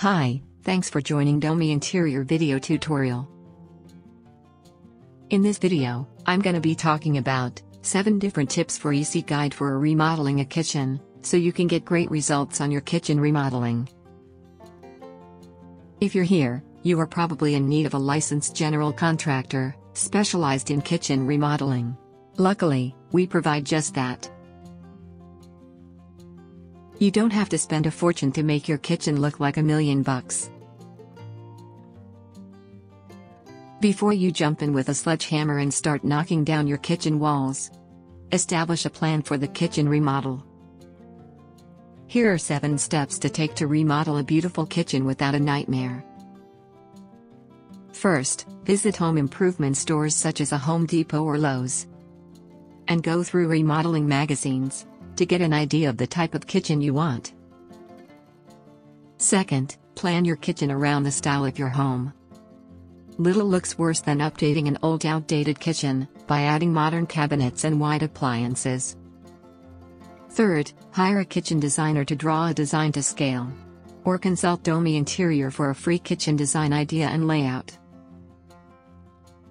Hi, thanks for joining Domi Interior video tutorial. In this video, I'm gonna be talking about 7 different tips for easy guide for remodeling a kitchen, so you can get great results on your kitchen remodeling. If you're here, you are probably in need of a licensed general contractor, specialized in kitchen remodeling. Luckily, we provide just that. You don't have to spend a fortune to make your kitchen look like a million bucks. Before you jump in with a sledgehammer and start knocking down your kitchen walls, establish a plan for the kitchen remodel. Here are 7 steps to take to remodel a beautiful kitchen without a nightmare. First, visit home improvement stores such as a Home Depot or Lowe's. And go through remodeling magazines to get an idea of the type of kitchen you want. Second, plan your kitchen around the style of your home. Little looks worse than updating an old outdated kitchen by adding modern cabinets and wide appliances. Third, hire a kitchen designer to draw a design to scale. Or consult Domi Interior for a free kitchen design idea and layout.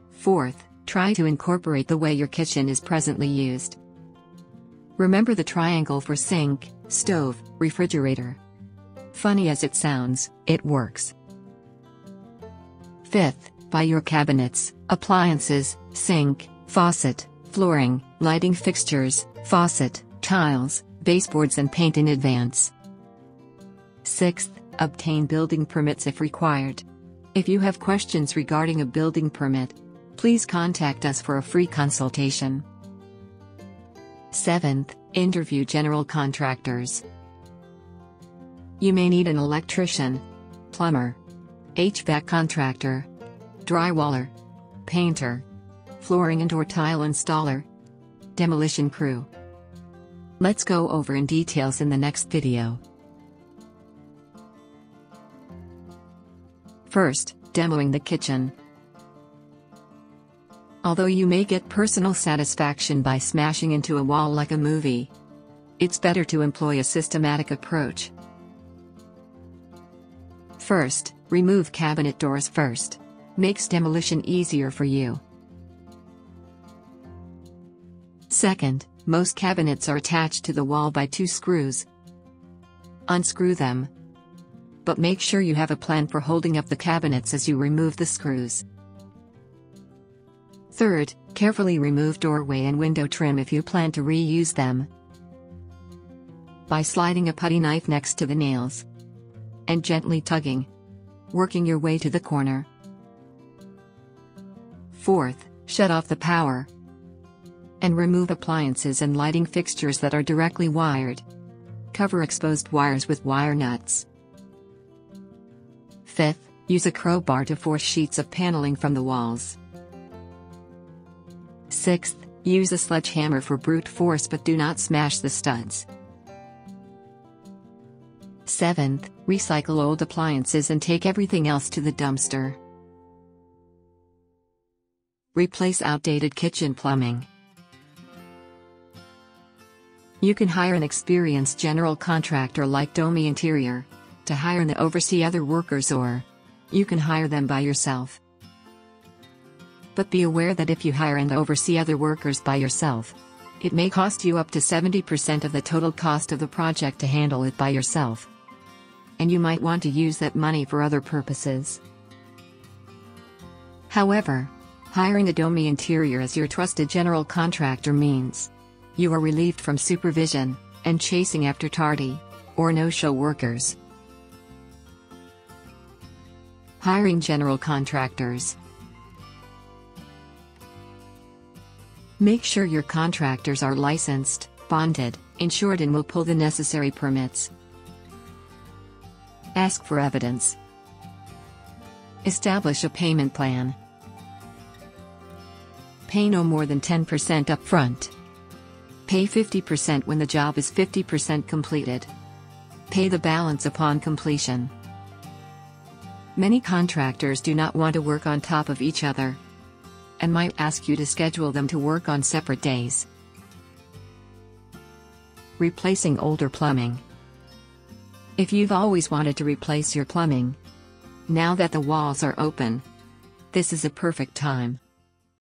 Fourth, try to incorporate the way your kitchen is presently used. Remember the triangle for sink, stove, refrigerator. Funny as it sounds, it works. Fifth, buy your cabinets, appliances, sink, faucet, flooring, lighting fixtures, faucet, tiles, baseboards and paint in advance. Sixth, obtain building permits if required. If you have questions regarding a building permit, please contact us for a free consultation. 7th, interview general contractors. You may need an electrician, plumber, HVAC contractor, drywaller, painter, flooring and or tile installer, demolition crew. Let's go over in details in the next video. First, demoing the kitchen. Although you may get personal satisfaction by smashing into a wall like a movie, it's better to employ a systematic approach. First, remove cabinet doors first. Makes demolition easier for you. Second, most cabinets are attached to the wall by two screws. Unscrew them. But make sure you have a plan for holding up the cabinets as you remove the screws. Third, carefully remove doorway and window trim if you plan to reuse them. By sliding a putty knife next to the nails. And gently tugging. Working your way to the corner. Fourth, shut off the power. And remove appliances and lighting fixtures that are directly wired. Cover exposed wires with wire nuts. Fifth, use a crowbar to force sheets of paneling from the walls. 6th, use a sledgehammer for brute force but do not smash the studs. 7th, recycle old appliances and take everything else to the dumpster. Replace outdated kitchen plumbing. You can hire an experienced general contractor like Domi Interior to hire and oversee other workers or you can hire them by yourself. But be aware that if you hire and oversee other workers by yourself, it may cost you up to 70% of the total cost of the project to handle it by yourself. And you might want to use that money for other purposes. However, hiring a Domi Interior as your trusted general contractor means you are relieved from supervision and chasing after tardy or no-show workers. Hiring general contractors Make sure your contractors are licensed, bonded, insured and will pull the necessary permits. Ask for evidence. Establish a payment plan. Pay no more than 10% upfront. Pay 50% when the job is 50% completed. Pay the balance upon completion. Many contractors do not want to work on top of each other and might ask you to schedule them to work on separate days. Replacing older plumbing. If you've always wanted to replace your plumbing, now that the walls are open, this is a perfect time.